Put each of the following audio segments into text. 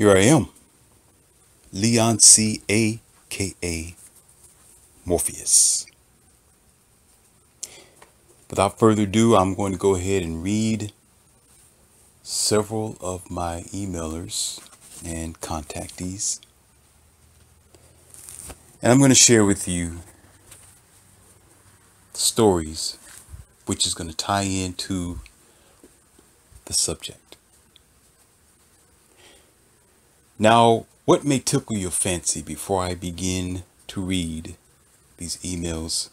Here I am, Leon C. A. K. A. Morpheus. Without further ado, I'm going to go ahead and read several of my emailers and contactees. And I'm going to share with you stories which is going to tie into the subject. Now, what may tickle your fancy before I begin to read these emails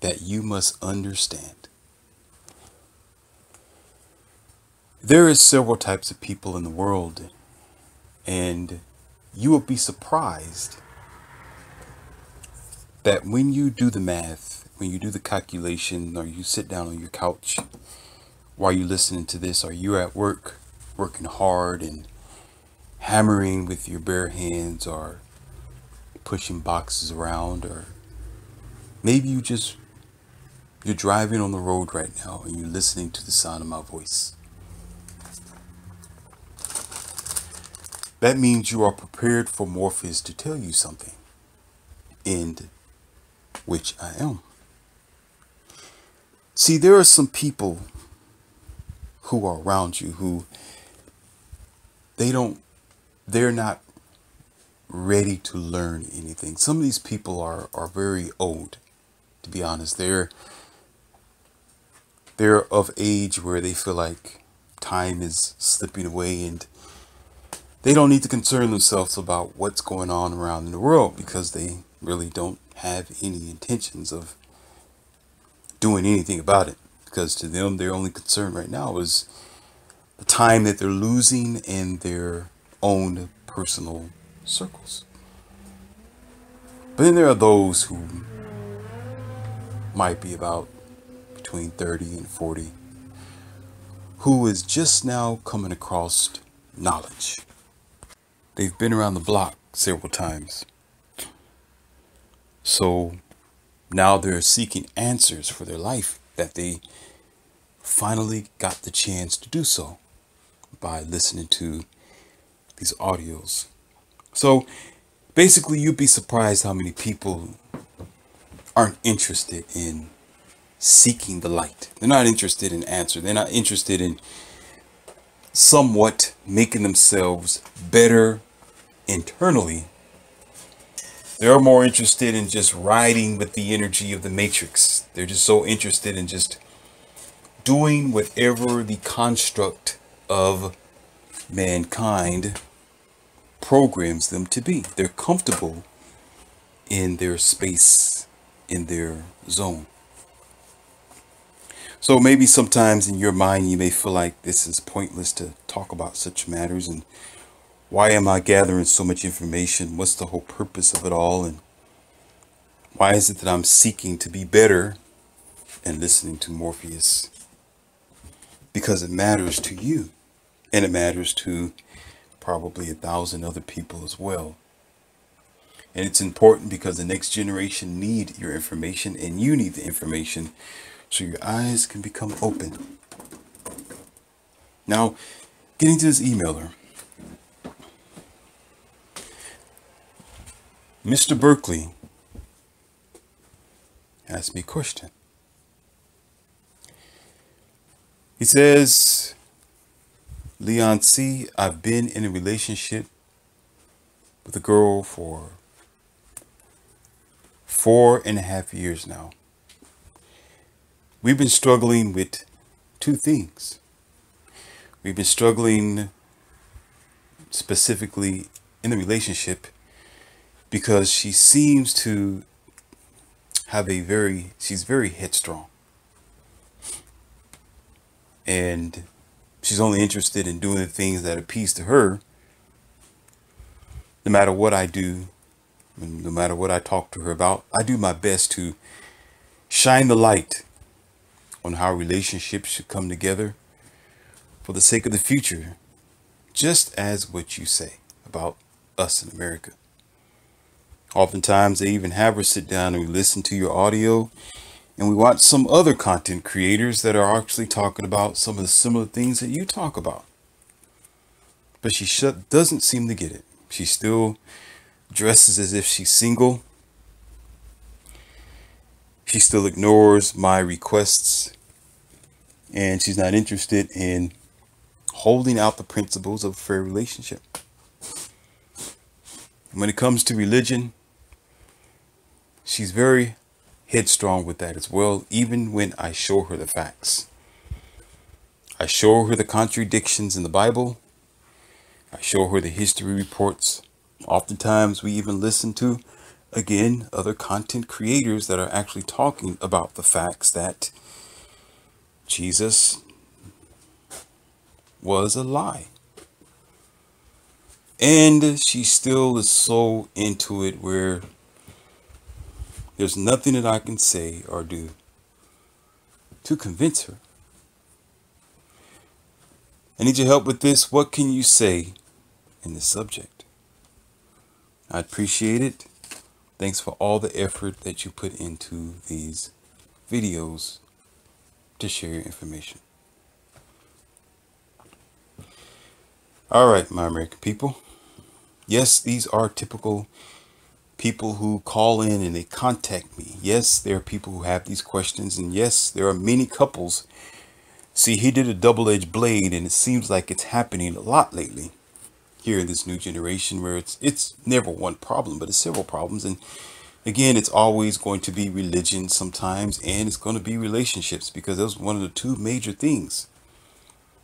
that you must understand? There is several types of people in the world, and you will be surprised that when you do the math, when you do the calculation, or you sit down on your couch while you're listening to this, or you're at work working hard and hammering with your bare hands or pushing boxes around or maybe you just you're driving on the road right now and you're listening to the sound of my voice. That means you are prepared for Morpheus to tell you something, and which I am. See, there are some people who are around you who they don't they're not ready to learn anything. Some of these people are, are very old, to be honest. They're they're of age where they feel like time is slipping away and they don't need to concern themselves about what's going on around in the world because they really don't have any intentions of doing anything about it because to them their only concern right now is the time that they're losing and their own personal circles. But then there are those who might be about between 30 and 40 who is just now coming across knowledge. They've been around the block several times. So now they're seeking answers for their life that they finally got the chance to do so by listening to these audios. So basically, you'd be surprised how many people aren't interested in seeking the light. They're not interested in answer. They're not interested in somewhat making themselves better internally. They're more interested in just riding with the energy of the matrix. They're just so interested in just doing whatever the construct of mankind programs them to be. They're comfortable in their space, in their zone. So maybe sometimes in your mind you may feel like this is pointless to talk about such matters and why am I gathering so much information? What's the whole purpose of it all? And why is it that I'm seeking to be better and listening to Morpheus? Because it matters to you and it matters to probably a thousand other people as well. And it's important because the next generation need your information and you need the information so your eyes can become open. Now, getting to this emailer. Mr. Berkeley asked me a question. He says, Leon C., I've been in a relationship with a girl for four and a half years now. We've been struggling with two things. We've been struggling specifically in the relationship because she seems to have a very, she's very headstrong. And she's only interested in doing things that appease to her no matter what I do no matter what I talk to her about I do my best to shine the light on how relationships should come together for the sake of the future just as what you say about us in America. Oftentimes they even have her sit down and listen to your audio and we watch some other content creators that are actually talking about some of the similar things that you talk about. but she sh- doesn't seem to get it. She still dresses as if she's single. She still ignores my requests and she's not interested in holding out the principles of a fair relationship. When it comes to religion, she's very headstrong with that as well, even when I show her the facts. I show her the contradictions in the Bible. I show her the history reports. Oftentimes, we even listen to, again, other content creators that are actually talking about the facts that Jesus was a lie. And she still is so into it where there's nothing that I can say or do to convince her. I need your help with this. What can you say in this subject? I appreciate it. Thanks for all the effort that you put into these videos to share your information. All right, my American people. Yes, these are typical people who call in and they contact me. Yes, there are people who have these questions. And yes, there are many couples. See, he did a double-edged blade and it seems like it's happening a lot lately here in this new generation where it's it's never one problem, but it's several problems. And again, it's always going to be religion sometimes, and it's going to be relationships because those one of the two major things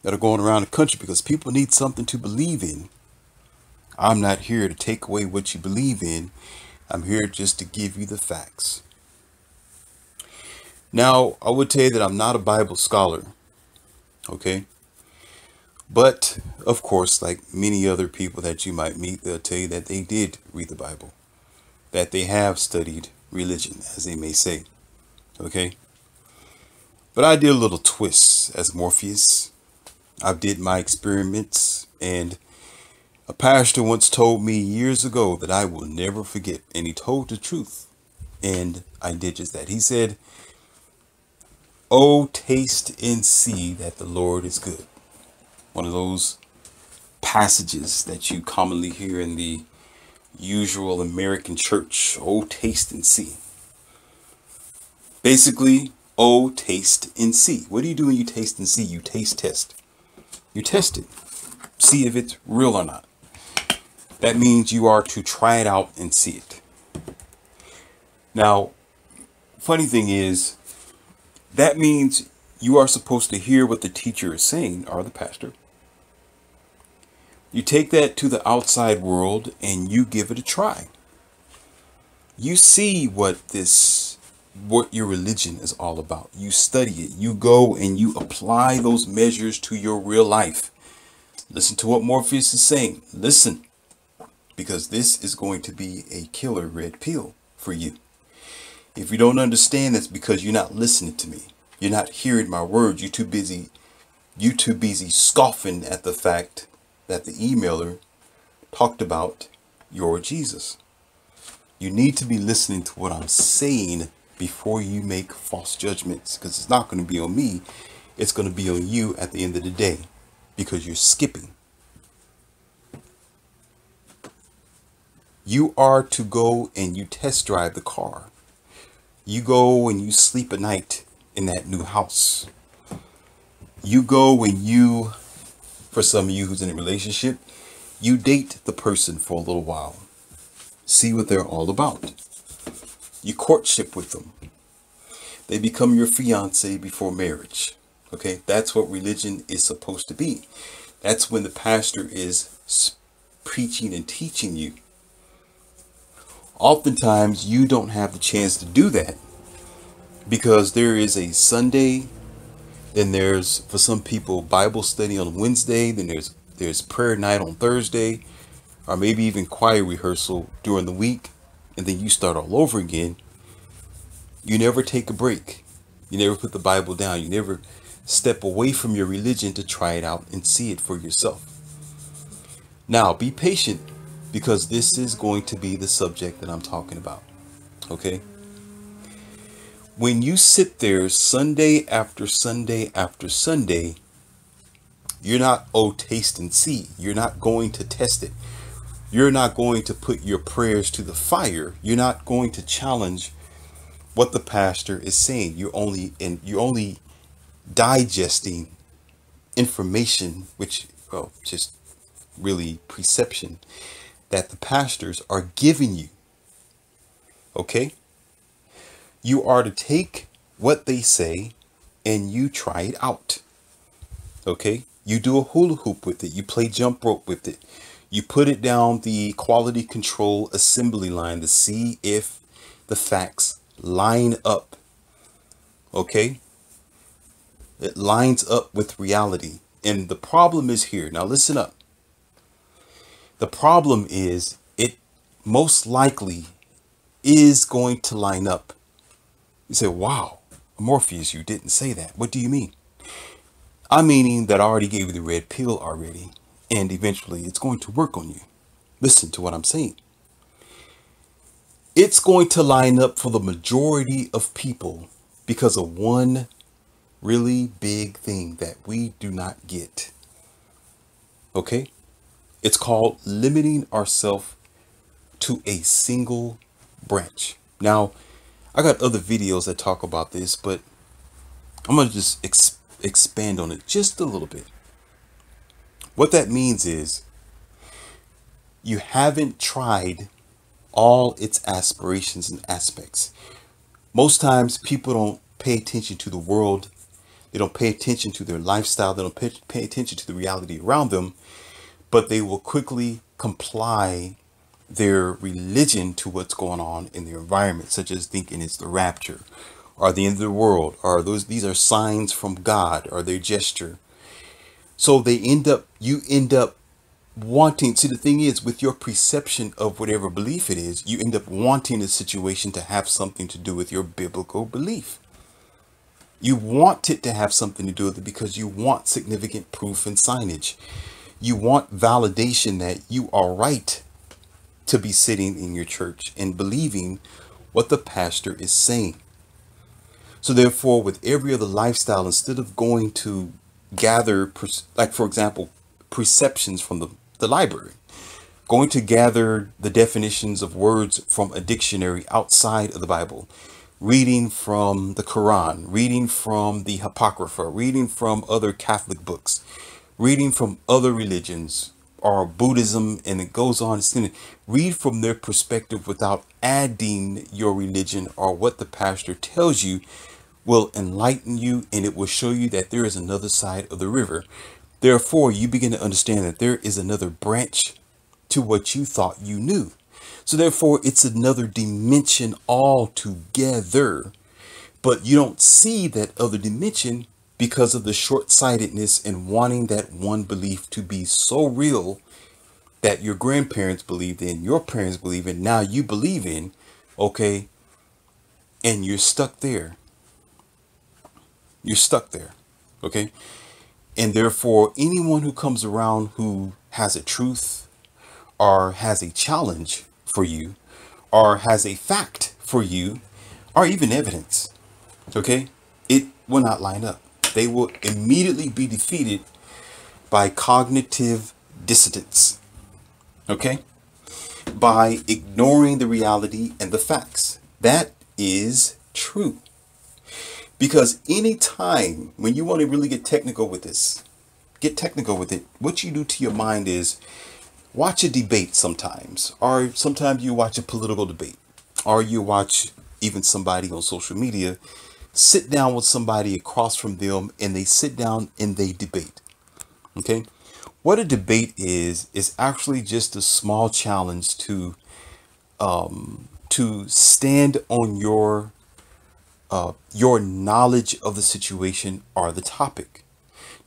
that are going around the country because people need something to believe in. I'm not here to take away what you believe in. I'm here just to give you the facts. Now, I would tell you that I'm not a Bible scholar. Okay? But, of course, like many other people that you might meet, they'll tell you that they did read the Bible that they have studied religion, as they may say. Okay? But I did a little twist as Morpheus. I did my experiments, and a pastor once told me years ago that I will never forget, and he told the truth. And I did just that. He said, Oh, taste and see that the Lord is good. One of those passages that you commonly hear in the usual American church. Oh, taste and see. Basically, oh, taste and see. What do you do when you taste and see? You taste test. You test it. See if it's real or not. That means you are to try it out and see it. Now, funny thing is, that means you are supposed to hear what the teacher is saying, or the pastor, you take that to the outside world and you give it a try. You see what this, what your religion is all about. You study it. You go and you apply those measures to your real life. Listen to what Morpheus is saying. Listen, because this is going to be a killer red pill for you. If you don't understand, that's because you're not listening to me. You're not hearing my words. You're too busy. You too busy scoffing at the fact that the emailer talked about your Jesus. You need to be listening to what I'm saying before you make false judgments because it's not going to be on me. It's going to be on you at the end of the day because you're skipping. You are to go and you test drive the car. You go and you sleep a night in that new house. You go and you for some of you who's in a relationship, you date the person for a little while. See what they're all about. You courtship with them. They become your fiance before marriage. Okay, that's what religion is supposed to be. That's when the pastor is preaching and teaching you. Oftentimes, you don't have the chance to do that because there is a Sunday then there's for some people Bible study on Wednesday. Then there's there's prayer night on Thursday, or maybe even choir rehearsal during the week, and then you start all over again. You never take a break. You never put the Bible down. You never step away from your religion to try it out and see it for yourself. Now, be patient because this is going to be the subject that I'm talking about. Okay? when you sit there Sunday after Sunday after Sunday, You're not, oh, taste and see. You're not going to test it. You're not going to put your prayers to the fire. You're not going to challenge what the pastor is saying. You're only and you're only digesting information, which well, just really perception that the pastors are giving you. Okay? You are to take what they say and you try it out. Okay? You do a hula hoop with it. You play jump rope with it. You put it down the quality control assembly line to see if the facts line up. Okay? It lines up with reality. And the problem is here. Now listen up. The problem is it most likely is going to line up. You say, wow, Morpheus, you didn't say that. What do you mean? I'm meaning that I already gave you the red pill already, and eventually it's going to work on you. Listen to what I'm saying. It's going to line up for the majority of people because of one really big thing that we do not get. Okay? It's called limiting ourselves to a single branch. Now, I got other videos that talk about this, but I'm going to just ex expand on it just a little bit. What that means is you haven't tried all its aspirations and aspects. Most times people don't pay attention to the world. They don't pay attention to their lifestyle. They don't pay, pay attention to the reality around them, but they will quickly comply their religion to what's going on in their environment, such as thinking it's the rapture or the end of the world, or those these are signs from God or their gesture. So they end up you end up wanting see the thing is with your perception of whatever belief it is, you end up wanting the situation to have something to do with your biblical belief. You want it to have something to do with it because you want significant proof and signage. You want validation that you are right to be sitting in your church and believing what the pastor is saying. So therefore, with every other lifestyle, instead of going to gather, like for example, perceptions from the, the library, going to gather the definitions of words from a dictionary outside of the Bible, reading from the Quran, reading from the Apocrypha, reading from other Catholic books, reading from other religions, or Buddhism, and it goes on. It's going to read from their perspective without adding your religion or what the pastor tells you will enlighten you and it will show you that there is another side of the river. Therefore, you begin to understand that there is another branch to what you thought you knew. So therefore, it's another dimension altogether. But you don't see that other dimension because of the short-sightedness and wanting that one belief to be so real that your grandparents believed in, your parents believe in, now you believe in, okay, and you're stuck there. You're stuck there, okay? And therefore, anyone who comes around who has a truth or has a challenge for you or has a fact for you or even evidence, okay, it will not line up they will immediately be defeated by cognitive dissonance. Okay? By ignoring the reality and the facts. That is true. Because anytime when you want to really get technical with this, get technical with it, what you do to your mind is watch a debate sometimes, or sometimes you watch a political debate, or you watch even somebody on social media sit down with somebody across from them and they sit down and they debate. Okay. What a debate is, is actually just a small challenge to, um, to stand on your, uh, your knowledge of the situation or the topic,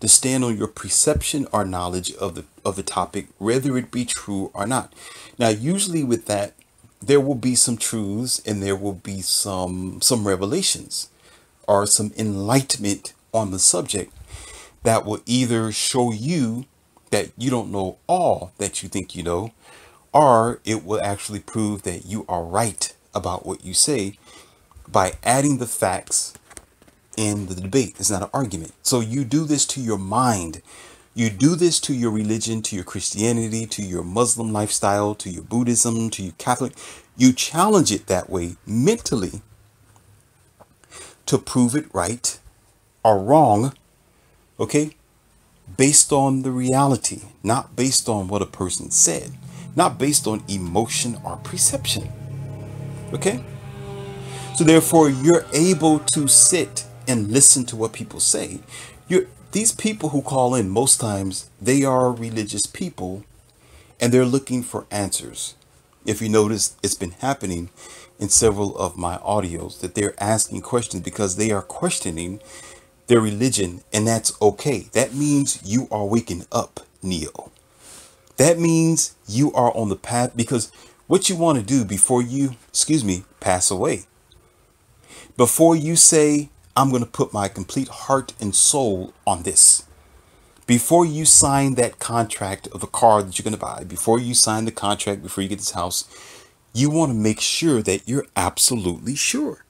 to stand on your perception or knowledge of the, of the topic, whether it be true or not. Now, usually with that, there will be some truths and there will be some, some revelations or some enlightenment on the subject that will either show you that you don't know all that you think you know, or it will actually prove that you are right about what you say by adding the facts in the debate. It's not an argument. So you do this to your mind You do this to your religion, to your Christianity, to your Muslim lifestyle, to your Buddhism, to your Catholic. You challenge it that way mentally to prove it right or wrong, okay? Based on the reality, not based on what a person said, not based on emotion or perception, okay? So therefore, you're able to sit and listen to what people say. You're these people who call in most times they are religious people and they're looking for answers if you notice it's been happening in several of my audios that they're asking questions because they are questioning their religion and that's okay that means you are waking up neo that means you are on the path because what you want to do before you excuse me pass away before you say I'm going to put my complete heart and soul on this. Before you sign that contract of the car that you're going to buy, before you sign the contract, before you get this house, you want to make sure that you're absolutely sure.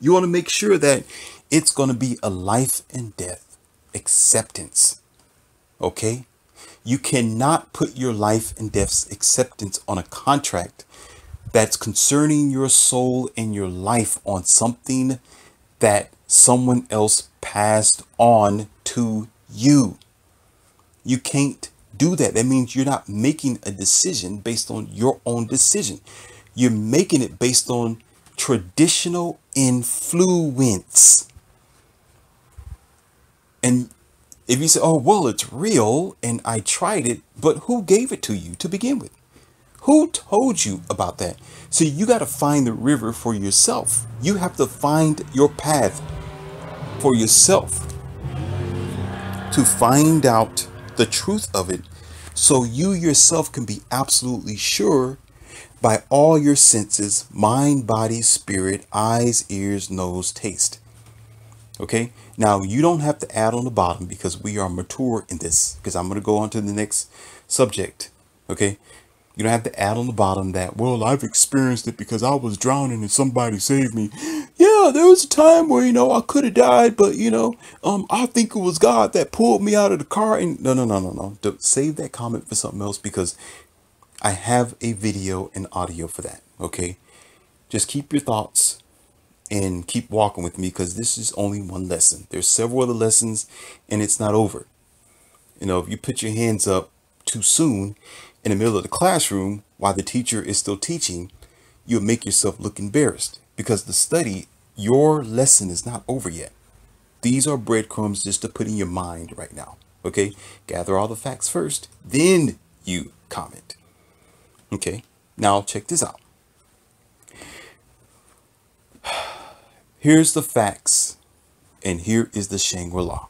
You want to make sure that it's going to be a life and death acceptance. Okay? You cannot put your life and death's acceptance on a contract that's concerning your soul and your life on something that someone else passed on to you. You can't do that. That means you're not making a decision based on your own decision. You're making it based on traditional influence. And if you say, oh, well, it's real and I tried it, but who gave it to you to begin with? Who told you about that? So you got to find the river for yourself. You have to find your path for yourself to find out the truth of it so you yourself can be absolutely sure by all your senses mind, body, spirit, eyes, ears, nose, taste. Okay, now you don't have to add on the bottom because we are mature in this because I'm going to go on to the next subject. Okay, you don't have to add on the bottom that, well, I've experienced it because I was drowning and somebody saved me. Yeah, there was a time where, you know, I could have died, but, you know, um, I think it was God that pulled me out of the car. And no, no, no, no, no. Don't save that comment for something else because I have a video and audio for that. Okay. Just keep your thoughts and keep walking with me because this is only one lesson. There's several other lessons and it's not over. You know, if you put your hands up too soon, in the middle of the classroom while the teacher is still teaching, you'll make yourself look embarrassed because the study, your lesson is not over yet. These are breadcrumbs just to put in your mind right now. Okay, gather all the facts first, then you comment. Okay, now check this out. Here's the facts, and here is the Shangri La.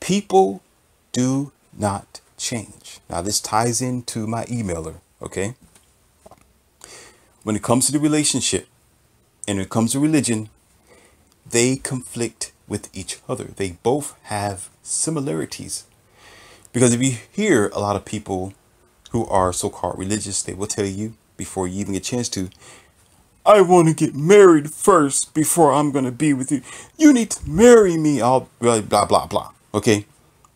People do not change. Now, this ties into my emailer, okay? When it comes to the relationship and when it comes to religion, they conflict with each other. They both have similarities. Because if you hear a lot of people who are so called religious, they will tell you before you even get a chance to, I want to get married first before I'm going to be with you. You need to marry me. I'll blah, blah, blah, blah. Okay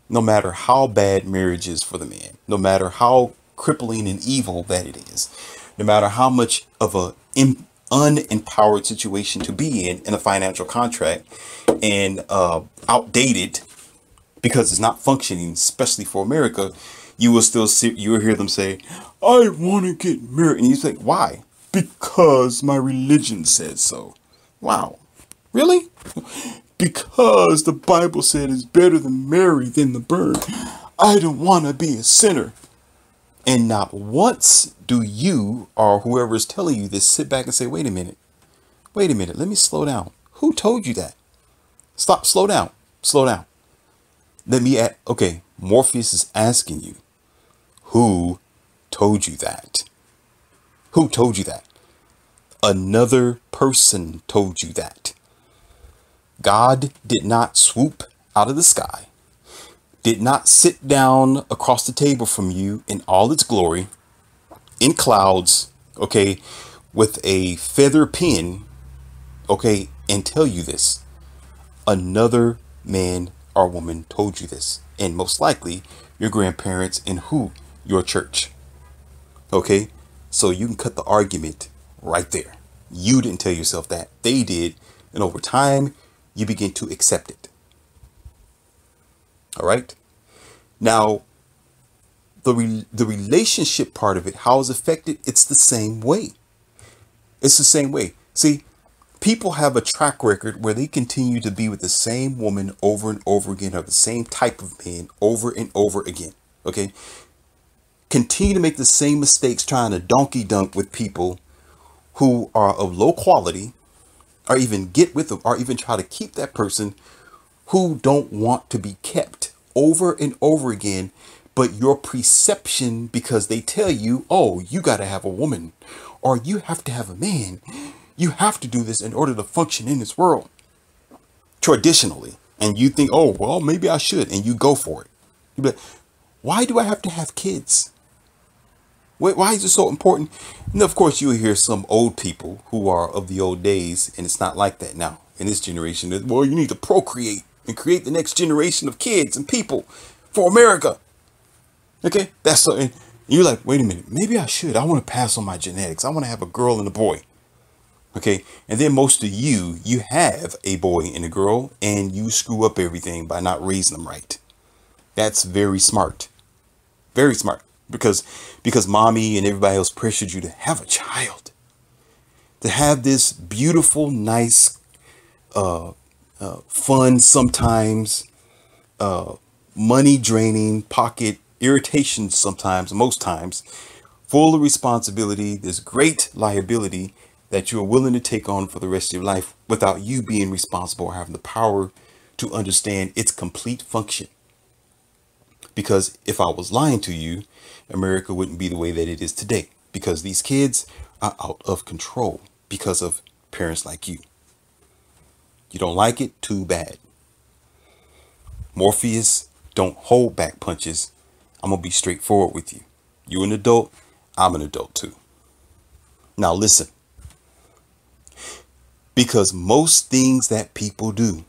no matter how bad marriage is for the man, no matter how crippling and evil that it is, no matter how much of a unempowered situation to be in in a financial contract and uh, outdated because it's not functioning, especially for America, you will still see, you will hear them say, I want to get married. And you say, why? Because my religion says so. Wow. Really? Because the Bible said it's better than marry than the burn. I don't want to be a sinner. And not once do you or whoever is telling you this sit back and say, wait a minute, wait a minute, let me slow down. Who told you that? Stop, slow down, slow down. Let me add, okay, Morpheus is asking you, who told you that? Who told you that? Another person told you that. God did not swoop out of the sky, did not sit down across the table from you in all its glory, in clouds, okay, with a feather pen, okay, and tell you this. Another man or woman told you this. And most likely your grandparents and who? Your church. Okay? So you can cut the argument right there. You didn't tell yourself that. They did. And over time, you begin to accept it. All right? Now, the, re- the relationship part of it, how is affected, it's the same way. It's the same way. See, people have a track record where they continue to be with the same woman over and over again, or the same type of man over and over again. Okay? Continue to make the same mistakes trying to donkey dunk with people who are of low quality, or even get with them, or even try to keep that person who don't want to be kept over and over again. But your perception, because they tell you, oh, you got to have a woman, or you have to have a man, you have to do this in order to function in this world traditionally. And you think, oh, well, maybe I should. And you go for it. Like, why do I have to have kids? Why is it so important? And of course, you'll hear some old people who are of the old days, and it's not like that now in this generation. Well, you need to procreate and create the next generation of kids and people for America. Okay, that's so. And you're like, wait a minute, maybe I should. I want to pass on my genetics. I want to have a girl and a boy. Okay, and then most of you, you have a boy and a girl, and you screw up everything by not raising them right. That's very smart. Very smart because because mommy and everybody else pressured you to have a child. To have this beautiful nice uh, uh, fun sometimes uh, money draining pocket irritation sometimes most times full of responsibility this great liability that you're willing to take on for the rest of your life without you being responsible or having the power to understand its complete function because if I was lying to you, America wouldn't be the way that it is today. Because these kids are out of control because of parents like you. You don't like it? Too bad. Morpheus, don't hold back punches. I'm going to be straightforward with you. You're an adult. I'm an adult too. Now listen. Because most things that people do,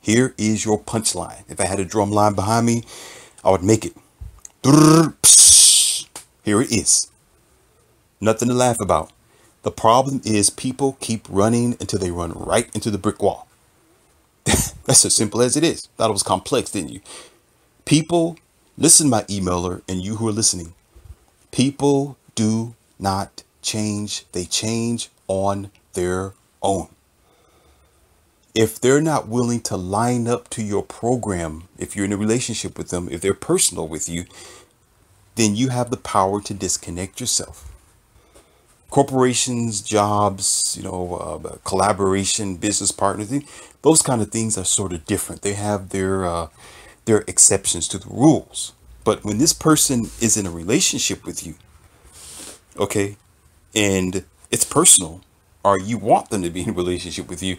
here is your punchline. If I had a drum line behind me, I would make it. Here it is. Nothing to laugh about. The problem is people keep running until they run right into the brick wall. That's as simple as it is. Thought it was complex, didn't you? People, listen, my emailer, and you who are listening. People do not change. They change on their own if they're not willing to line up to your program, if you're in a relationship with them, if they're personal with you, then you have the power to disconnect yourself. Corporations, jobs, you know, uh, collaboration, business partners, those kind of things are sort of different. They have their uh, their exceptions to the rules. But when this person is in a relationship with you, okay, and it's personal, or you want them to be in a relationship with you,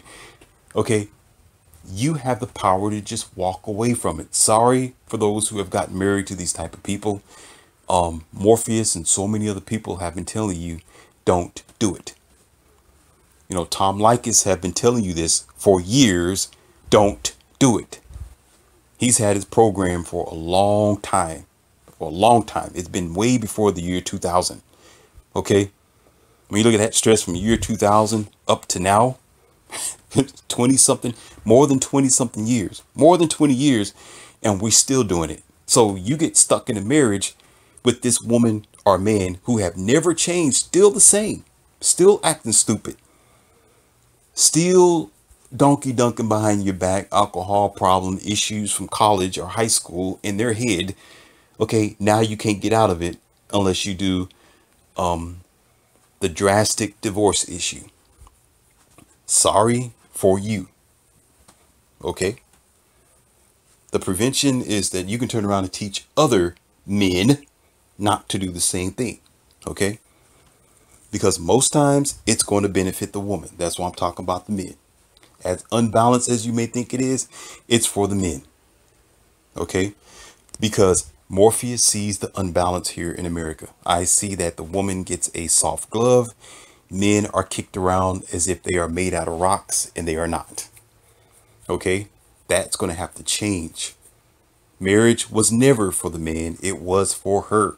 okay, you have the power to just walk away from it. Sorry for those who have gotten married to these type of people. Um, Morpheus and so many other people have been telling you, don't do it. You know, Tom Leykis have been telling you this for years. Don't do it. He's had his program for a long time. For a long time. It's been way before the year 2000. Okay? When you look at that stress from year 2000 up to now, 20 something, more than 20 something years, more than 20 years, and we're still doing it. So you get stuck in a marriage with this woman or man who have never changed, still the same, still acting stupid, still donkey dunking behind your back, alcohol problem issues from college or high school in their head. Okay, now you can't get out of it unless you do um, the drastic divorce issue. Sorry for you. Okay? The prevention is that you can turn around and teach other men not to do the same thing. Okay? Because most times it's going to benefit the woman. That's why I'm talking about the men. As unbalanced as you may think it is, it's for the men. Okay? Because Morpheus sees the unbalance here in America. I see that the woman gets a soft glove men are kicked around as if they are made out of rocks and they are not. Okay? That's going to have to change. Marriage was never for the man, it was for her.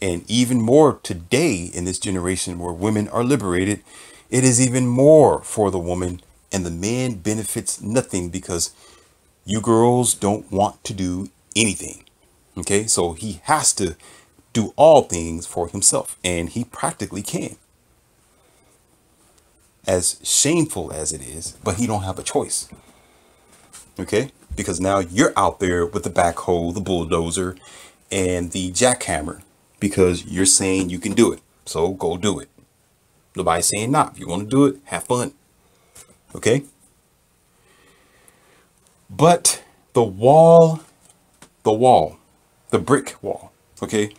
And even more today in this generation where women are liberated, it is even more for the woman, and the man benefits nothing because you girls don't want to do anything. Okay, so he has to do all things for himself, and he practically can. As shameful as it is, but he don't have a choice. Okay, because now you're out there with the backhoe, the bulldozer, and the jackhammer because you're saying you can do it. So go do it. Nobody's saying not. If you want to do it, have fun. Okay? But the wall, the wall, the brick wall, okay,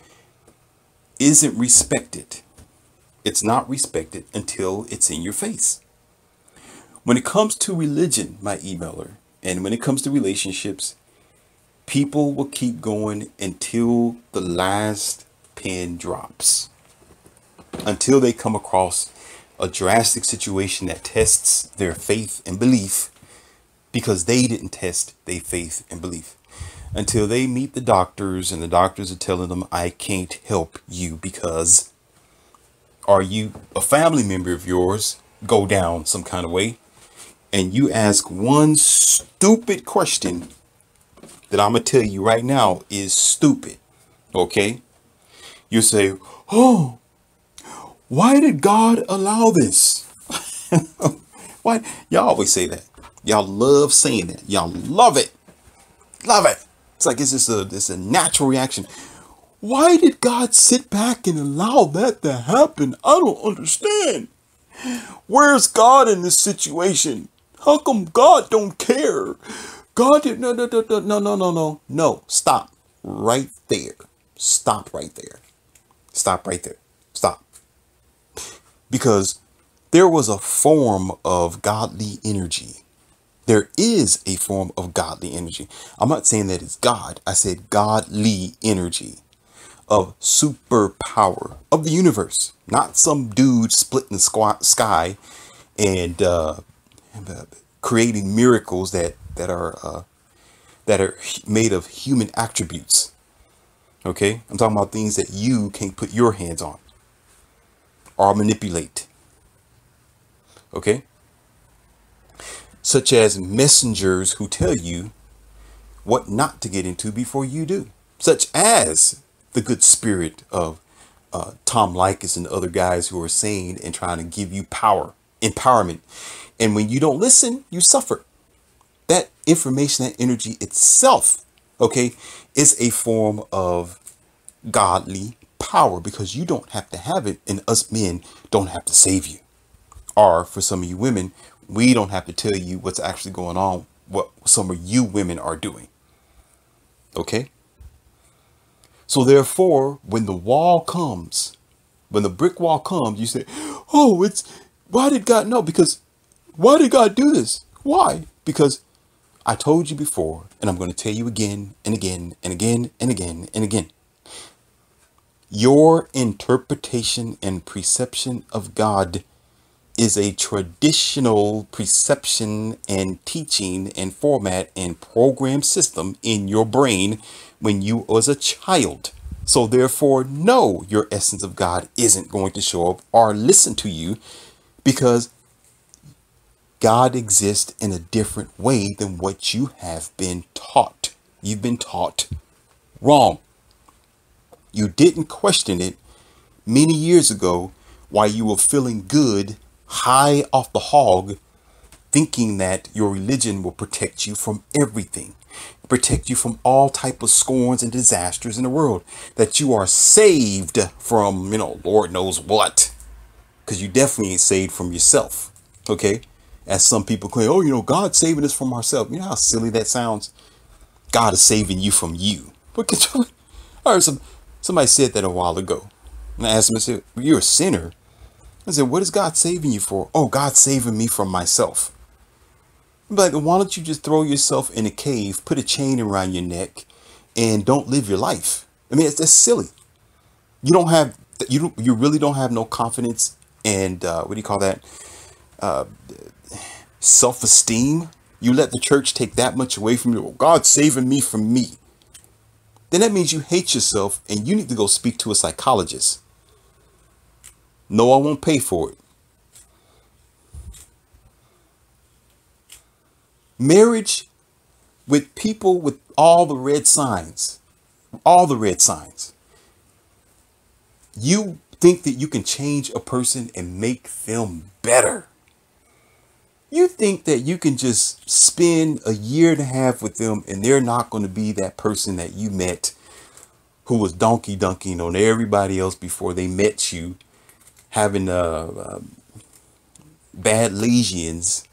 isn't respected. It's not respected until it's in your face. When it comes to religion, my emailer, and when it comes to relationships, people will keep going until the last pin drops. Until they come across a drastic situation that tests their faith and belief because they didn't test their faith and belief. Until they meet the doctors and the doctors are telling them, I can't help you because are you a family member of yours go down some kind of way and you ask one stupid question that I'm going to tell you right now is stupid. Okay? You say, Oh, why did God allow this? why? Y'all always say that. Y'all love saying that. Y'all love it. Love it. It's like it's just a it's a natural reaction. Why did God sit back and allow that to happen? I don't understand. Where's God in this situation? How come God don't care? God did no no no no no no no no no stop right there. Stop right there. Stop right there. Stop. Because there was a form of godly energy. There is a form of godly energy. I'm not saying that it's God. I said godly energy of superpower of the universe, not some dude splitting the sky and uh, creating miracles that that are uh, that are made of human attributes. Okay, I'm talking about things that you can't put your hands on or manipulate. Okay, such as messengers who tell you what not to get into before you do, such as the good spirit of uh, Tom Leykis and other guys who are saying and trying to give you power, empowerment. And when you don't listen, you suffer. That information, that energy itself, okay, is a form of godly power because you don't have to have it and us men don't have to save you. Or for some of you women, we don't have to tell you what's actually going on, what some of you women are doing. Okay? So therefore, when the wall comes, when the brick wall comes, you say, oh, it's, why did God, know? because why did God do this? Why? Because I told you before, and I'm going to tell you again and again and again and again and again. Your interpretation and perception of God is a traditional perception and teaching and format and program system in your brain when you was a child. So therefore, no, your essence of God isn't going to show up or listen to you because God exists in a different way than what you have been taught. You've been taught wrong. You didn't question it many years ago while you were feeling good, high off the hog, thinking that your religion will protect you from everything, protect you from all type of scorns and disasters in the world, that you are saved from, you know, Lord knows what, because you definitely ain't saved from yourself. Okay, as some people claim, oh, you know, God's saving us from ourselves. You know how silly that sounds? God is saving you from you. I heard some, somebody said that a while ago. And I asked him, I said, you're a sinner. I said, what is God saving you for? Oh, God's saving me from myself. I'm like, why don't you just throw yourself in a cave, put a chain around your neck, and don't live your life? I mean, it's, that's silly. You don't have, you don't, you really don't have no confidence and uh, what do you call that? Uh, self-esteem You let the church take that much away from you. God's saving me from me. Then that means you hate yourself and you need to go speak to a psychologist. No, I won't pay for it. Marriage with people with all the red signs, all the red signs. You think that you can change a person and make them better. You think that you can just spend a year and a half with them and they're not going to be that person that you met who was donkey dunking on everybody else before they met you, having uh, bad lesions,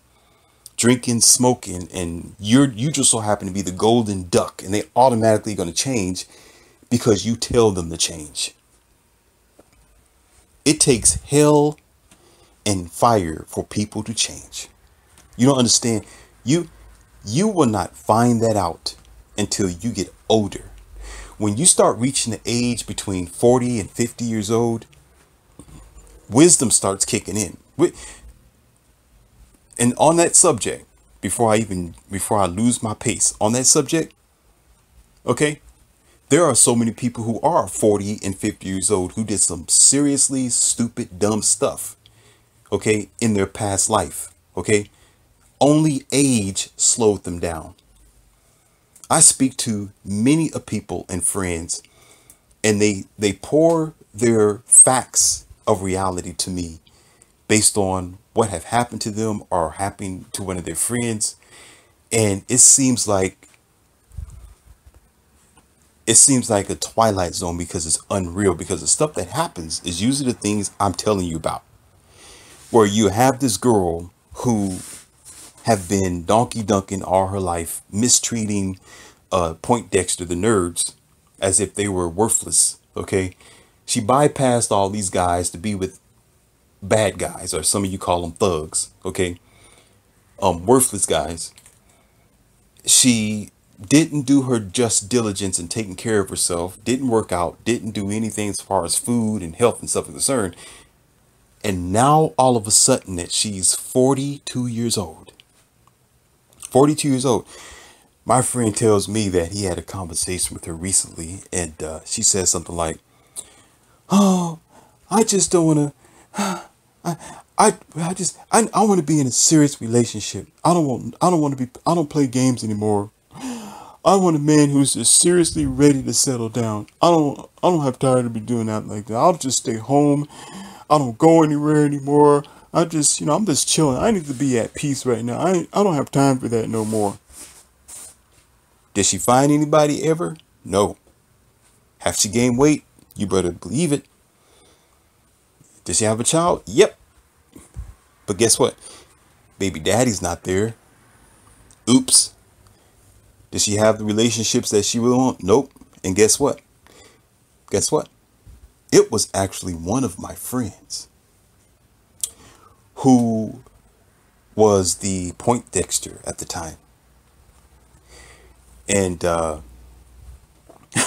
drinking, smoking, and you're you just so happen to be the golden duck, and they automatically going to change because you tell them to change. It takes hell and fire for people to change. You don't understand. You you will not find that out until you get older. When you start reaching the age between 40 and 50 years old, wisdom starts kicking in. And on that subject, before I even before I lose my pace on that subject, okay? there are so many people who are 40 and 50 years old who did some seriously stupid, dumb stuff, okay, in their past life, okay? Only age slowed them down. I speak to many of people and friends, and they, they pour their facts of reality to me based on what have happened to them or happened to one of their friends. And it seems like it seems like a twilight zone because it's unreal because the stuff that happens is usually the things I'm telling you about. Where you have this girl who have been donkey dunking all her life, mistreating uh, Poindexter, the nerds, as if they were worthless. Okay. She bypassed all these guys to be with bad guys, or some of you call them thugs. Okay. Um, worthless guys. She didn't do her just diligence in taking care of herself, didn't work out, didn't do anything as far as food and health and stuff is concerned. And now all of a sudden that she's 42 years old. 42 years old. My friend tells me that he had a conversation with her recently and uh, she says something like, Oh, I just don't want to, I, I, I just, I, I want to be in a serious relationship. I don't want, I don't want to be, I don't play games anymore. I want a man who's just seriously ready to settle down. I don't I don't have time to be doing that like that. I'll just stay home. I don't go anywhere anymore. I just, you know, I'm just chilling. I need to be at peace right now. I I don't have time for that no more. Did she find anybody ever? No. Have she gained weight? You better believe it. Does she have a child? Yep. But guess what? Baby daddy's not there. Oops. Does she have the relationships that she would want? Nope. And guess what? Guess what? It was actually one of my friends who was the Poindexter at the time. And uh,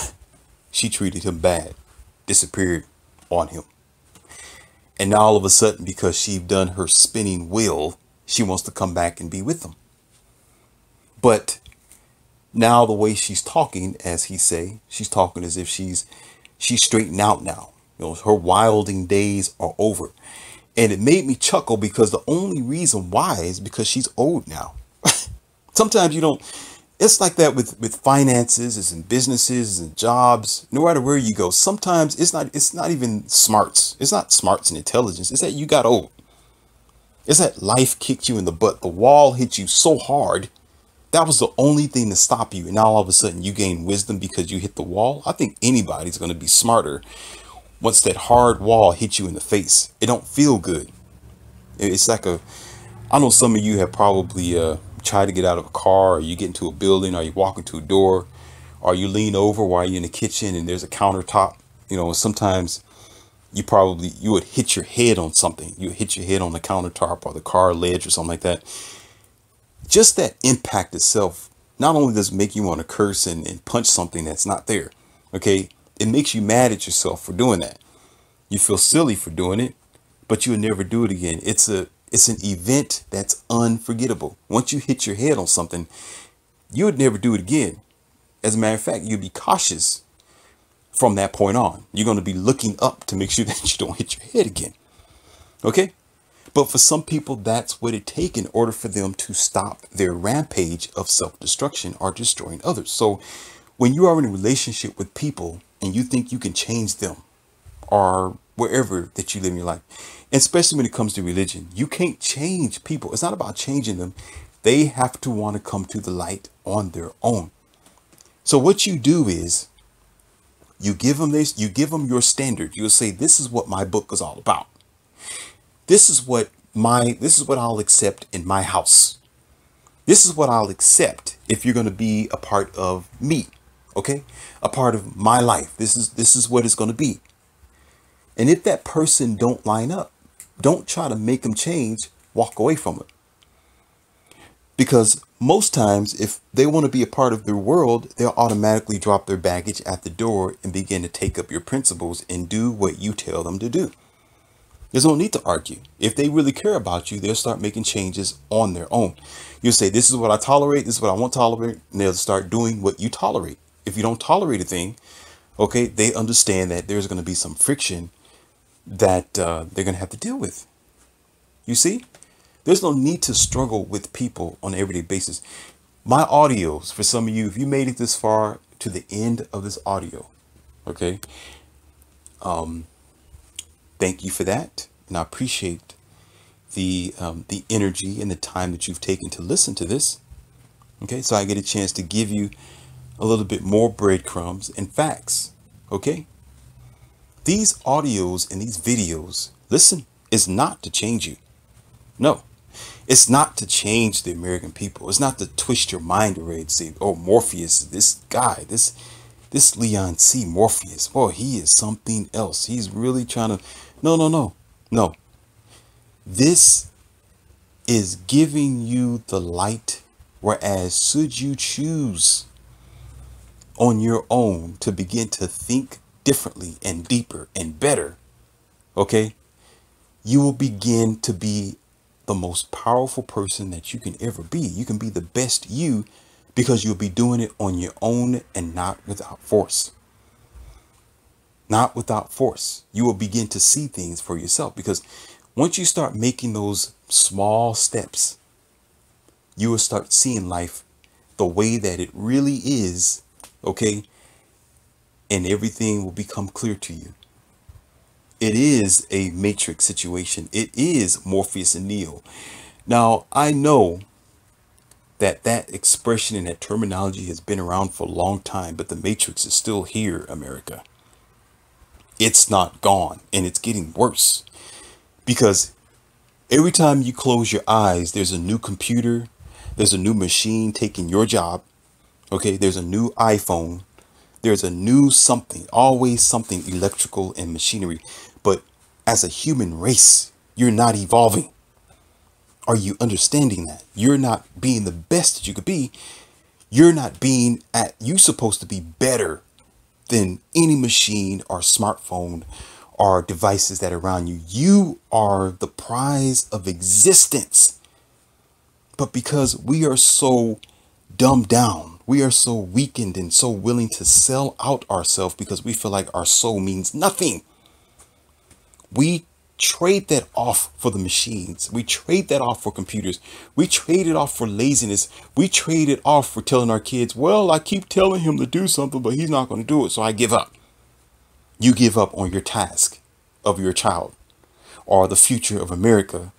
she treated him bad, disappeared on him. And now all of a sudden, because she'd done her spinning wheel, she wants to come back and be with him. But now the way she's talking, as he say, she's talking as if she's she's straightened out now. You know, her wilding days are over. And it made me chuckle because the only reason why is because she's old now. Sometimes you don't it's like that with with finances in businesses and jobs. No matter where you go sometimes it's not it's not even smarts. It's not smarts and intelligence. It's that you got old. It's that life kicked you in the butt. The wall hit you so hard that was the only thing to stop you. And now all of a sudden you gain wisdom because you hit the wall. I think anybody's going to be smarter once that hard wall hits you in the face. It don't feel good. It's like a i know some of you have probably uh tried to get out of a car or you get into a building or you walk into a door or you lean over while you're in the kitchen and there's a countertop you know sometimes you probably you would hit your head on something you hit your head on the countertop or the car ledge or something like that just that impact itself not only does it make you want to curse and, and punch something that's not there, okay, it makes you mad at yourself for doing that. You feel silly for doing it, but you'll never do it again. It's a It's an event that's unforgettable. Once you hit your head on something, you would never do it again. As a matter of fact, you'd be cautious from that point on. You're going to be looking up to make sure that you don't hit your head again. Okay? But for some people, that's what it takes in order for them to stop their rampage of self-destruction or destroying others. So when you are in a relationship with people and you think you can change them or wherever that you live in your life, and especially when it comes to religion, you can't change people. It's not about changing them. They have to want to come to the light on their own. So what you do is you give them this, you give them your standard. You'll say, this is what my book is all about. This is what my, this is what I'll accept in my house. This is what I'll accept if you're going to be a part of me. Okay. A part of my life. This is, this is what it's going to be. And if that person don't line up, don't try to make them change, walk away from it. Because most times, if they want to be a part of their world, they'll automatically drop their baggage at the door and begin to take up your principles and do what you tell them to do. There's no need to argue. If they really care about you, they'll start making changes on their own. You'll say, this is what I tolerate, this is what I won't tolerate, and they'll start doing what you tolerate. If you don't tolerate a thing, okay, they understand that there's going to be some friction that uh, they're going to have to deal with. You see? There's no need to struggle with people on an everyday basis. My audios, for some of you, if you made it this far to the end of this audio, okay, um, thank you for that. And I appreciate the, um, the energy and the time that you've taken to listen to this. Okay, so I get a chance to give you a little bit more breadcrumbs and facts. Okay, these audios and these videos, listen, is not to change you. No, it's not to change the American people. It's not to twist your mind away and say, oh, Morpheus, this guy, this this Leon C. Morpheus, boy, he is something else. He's really trying to, no, no, no, no. This is giving you the light, whereas should you choose on your own to begin to think differently and deeper and better, okay, you will begin to be the most powerful person that you can ever be. You can be the best you because you'll be doing it on your own and not without force. Not without force. You will begin to see things for yourself because once you start making those small steps, you will start seeing life the way that it really is, okay? And everything will become clear to you it is a matrix situation. It is Morpheus and Neo. Now, I know that that expression and that terminology has been around for a long time, but the matrix is still here, America. It's not gone and it's getting worse because every time you close your eyes, there's a new computer, there's a new machine taking your job. Okay, there's a new iPhone, there's a new something, always something electrical and machinery but as a human race, you're not evolving. Are you understanding that? You're not being the best that you could be. You're not being at, you're supposed to be better than any machine or smartphone or devices that are around you. You are the prize of existence. But because we are so dumbed down, we are so weakened and so willing to sell out ourselves because we feel like our soul means nothing. We trade that off for the machines. We trade that off for computers. We trade it off for laziness. We trade it off for telling our kids, well, I keep telling him to do something, but he's not going to do it. So I give up. You give up on your task of your child or the future of America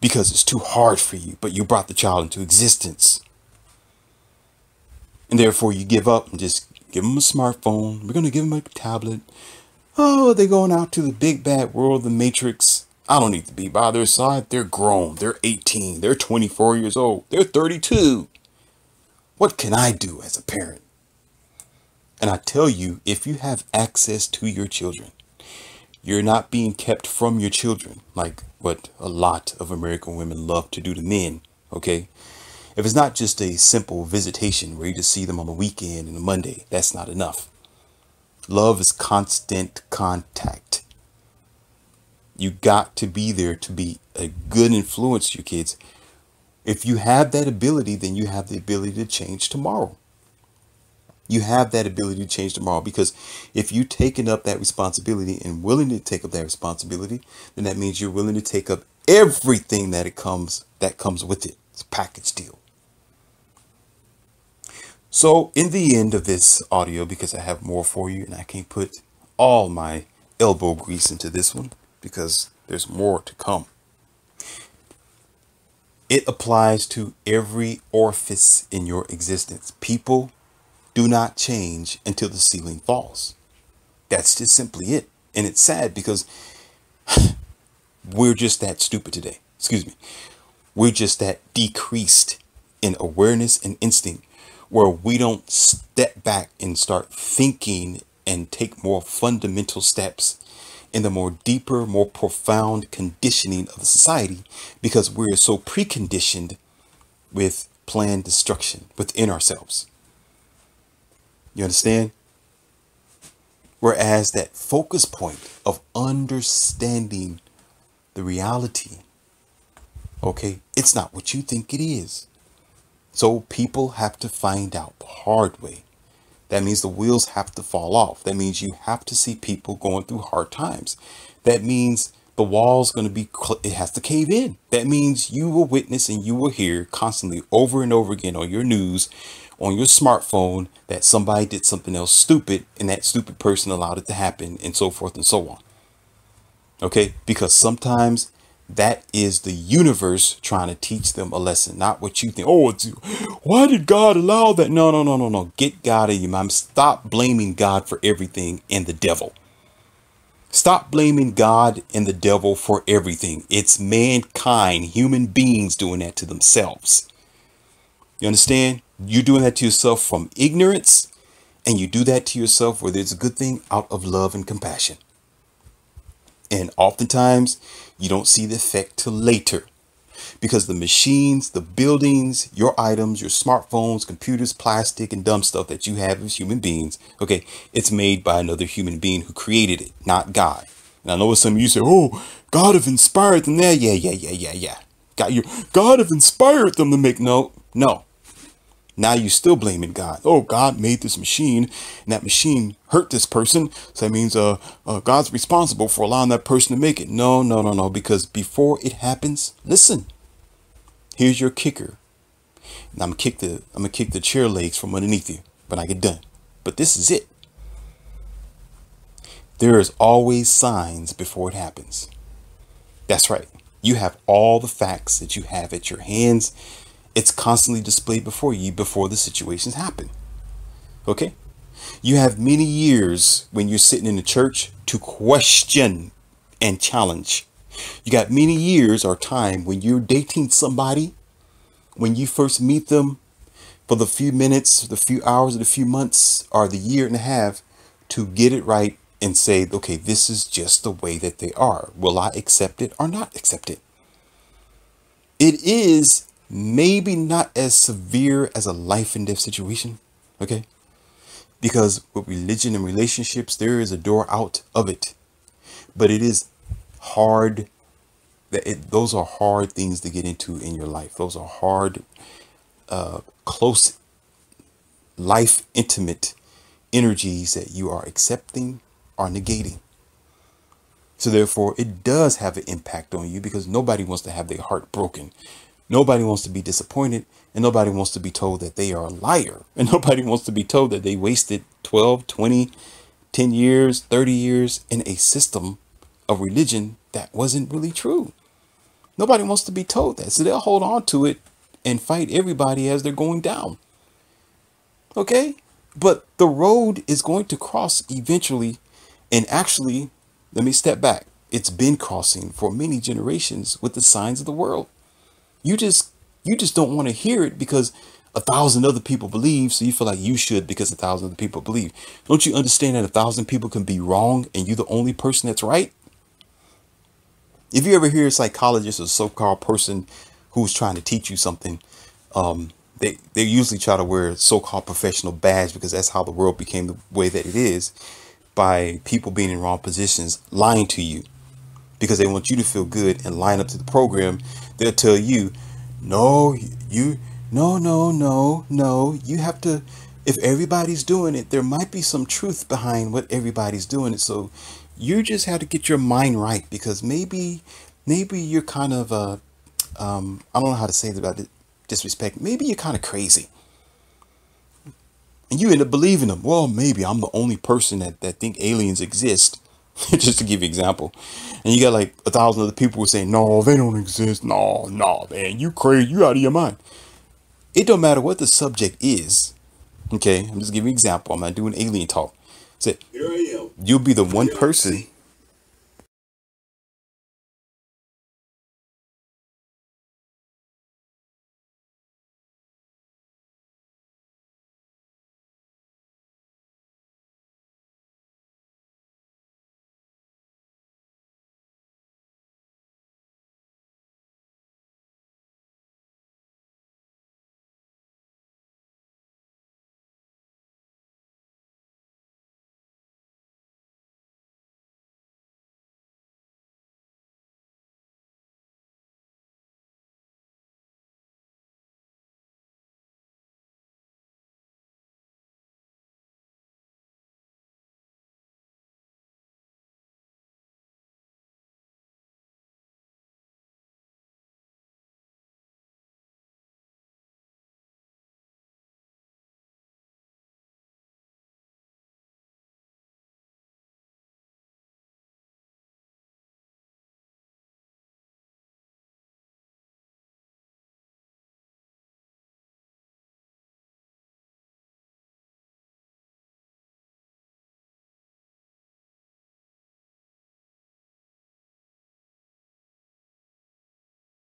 because it's too hard for you, but you brought the child into existence. And therefore you give up and just give them a smartphone. We're going to give them a tablet. Oh, they're going out to the big bad world, the matrix. I don't need to be by their side. They're grown. They're 18. They're 24 years old. They're 32. What can I do as a parent? And I tell you, if you have access to your children, you're not being kept from your children like what a lot of American women love to do to men, okay? If it's not just a simple visitation where you just see them on the weekend and Monday, that's not enough. Love is constant contact. You got to be there to be a good influence to your kids. If you have that ability, then you have the ability to change tomorrow. You have that ability to change tomorrow because if you've taken up that responsibility and willing to take up that responsibility, then that means you're willing to take up everything that it comes that comes with it. It's a package deal. So in the end of this audio, because I have more for you and I can't put all my elbow grease into this one because there's more to come. It applies to every orifice in your existence. People do not change until the ceiling falls. That's just simply it. And it's sad because we're just that stupid today. Excuse me. We're just that decreased in awareness and instinct where we don't step back and start thinking and take more fundamental steps in the more deeper, more profound conditioning of society because we're so preconditioned with planned destruction within ourselves. You understand? Whereas that focus point of understanding the reality, okay, it's not what you think it is. So people have to find out the hard way. That means the wheels have to fall off. That means you have to see people going through hard times. That means the wall's going to be, it has to cave in. That means you will witness and you will hear constantly over and over again on your news on your smartphone that somebody did something else stupid and that stupid person allowed it to happen and so forth and so on. Okay, because sometimes that is the universe trying to teach them a lesson, not what you think. Oh, why did God allow that? No, no, no, no, no. Get God in your mind. Stop blaming God for everything and the devil. Stop blaming God and the devil for everything. It's mankind, human beings doing that to themselves. You understand? You're doing that to yourself from ignorance, and you do that to yourself whether it's a good thing out of love and compassion. And oftentimes, you don't see the effect till later because the machines, the buildings, your items, your smartphones, computers, plastic, and dumb stuff that you have as human beings, okay, it's made by another human being who created it, not God. And I know some of you say, oh, God have inspired them there. Yeah, yeah, yeah, yeah, yeah. God, you, God have inspired them to make no, no. Now you're still blaming God. Oh, God made this machine, and that machine hurt this person. So that means uh, uh, God's responsible for allowing that person to make it. No, no, no, no. Because before it happens, listen. Here's your kicker. And I'm gonna kick the I'm gonna kick the chair legs from underneath you when I get done. But this is it. There is always signs before it happens. That's right. You have all the facts that you have at your hands it's constantly displayed before you before the situations happen. Okay? You have many years when you're sitting in the church to question and challenge. You got many years or time when you're dating somebody, when you first meet them for the few minutes, the few hours, the few months, or the year and a half to get it right and say, okay, this is just the way that they are. Will I accept it or not accept it? It is maybe not as severe as a life and death situation. Okay. Because with religion and relationships, there is a door out of it. But it is hard that it, those are hard things to get into in your life. Those are hard, uh, close, life intimate energies that you are accepting or negating. So therefore, it does have an impact on you because nobody wants to have their heart broken. Nobody wants to be disappointed and nobody wants to be told that they are a liar. And nobody wants to be told that they wasted 12, 20, 10 years, 30 years in a system of religion that wasn't really true. Nobody wants to be told that. So they'll hold on to it and fight everybody as they're going down. Okay? But the road is going to cross eventually. And actually, let me step back. It's been crossing for many generations with the signs of the world. You just you just don't want to hear it because a thousand other people believe, so you feel like you should because a thousand other people believe. Don't you understand that a thousand people can be wrong and you're the only person that's right? If you ever hear a psychologist or so-called person who's trying to teach you something, um, they, they usually try to wear a so-called professional badge because that's how the world became the way that it is by people being in wrong positions, lying to you because they want you to feel good and line up to the program. They'll tell you, no, you, no, no, no, no. You have to, if everybody's doing it, there might be some truth behind what everybody's doing it. So you just have to get your mind right because maybe, maybe you're kind of, uh, um, I don't know how to say it about it, disrespect. Maybe you're kind of crazy. And you end up believing them. Well, maybe I'm the only person that, that think aliens exist. just to give you an example. And you got like a thousand other people who saying, no, they don't exist. No, no, man, you crazy. You out of your mind. It don't matter what the subject is. Okay, I'm just giving you an example. I'm not doing alien talk. Say, Here I am. You'll be the one person